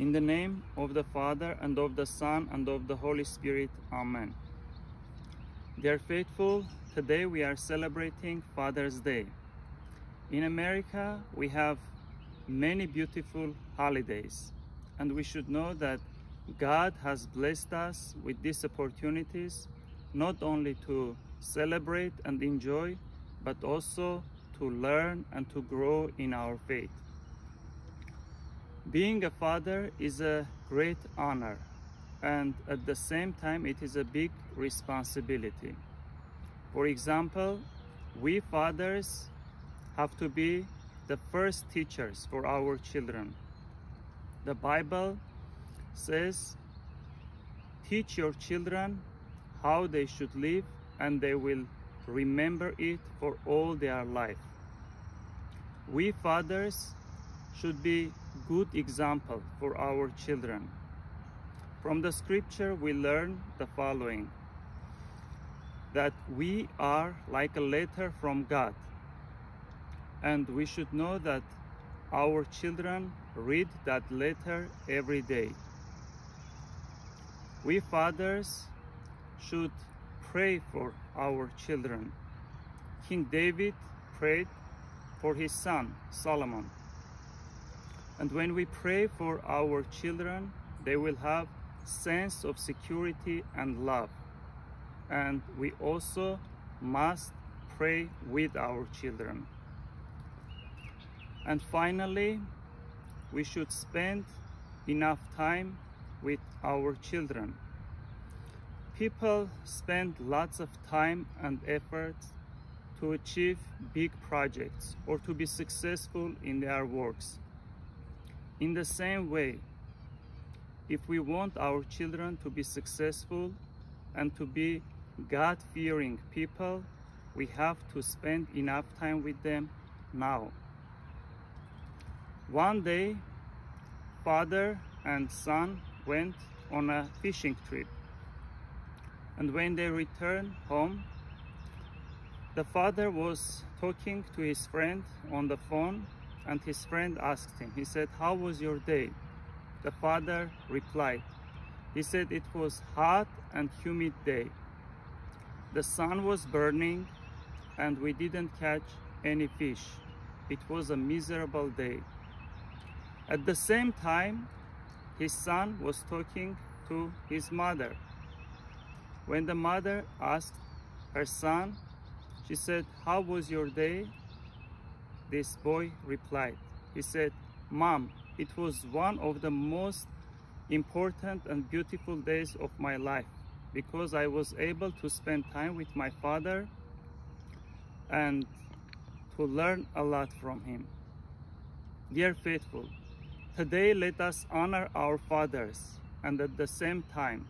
In the name of the Father, and of the Son, and of the Holy Spirit. Amen. Dear faithful, today we are celebrating Father's Day. In America, we have many beautiful holidays, and we should know that God has blessed us with these opportunities not only to celebrate and enjoy, but also to learn and to grow in our faith. Being a father is a great honor and at the same time it is a big responsibility. For example, we fathers have to be the first teachers for our children. The Bible says, teach your children how they should live and they will remember it for all their life. We fathers should be good example for our children. From the scripture we learn the following that we are like a letter from God and we should know that our children read that letter every day. We fathers should pray for our children. King David prayed for his son Solomon. And when we pray for our children, they will have sense of security and love. And we also must pray with our children. And finally, we should spend enough time with our children. People spend lots of time and effort to achieve big projects or to be successful in their works. In the same way, if we want our children to be successful and to be God-fearing people, we have to spend enough time with them now. One day, father and son went on a fishing trip. And when they returned home, the father was talking to his friend on the phone and his friend asked him, he said, how was your day? The father replied, he said it was hot and humid day. The sun was burning and we didn't catch any fish. It was a miserable day. At the same time, his son was talking to his mother. When the mother asked her son, she said, how was your day? This boy replied, he said, Mom, it was one of the most important and beautiful days of my life because I was able to spend time with my father and to learn a lot from him. Dear faithful, today let us honor our fathers and at the same time,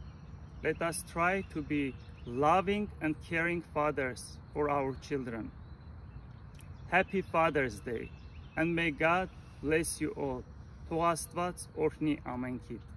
let us try to be loving and caring fathers for our children. Happy Father's Day and may God bless you all. Toastvat orhni amenkit.